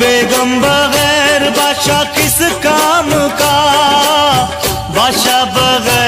बेगम बगैर बादशाह किस काम का? बादशाह बगैर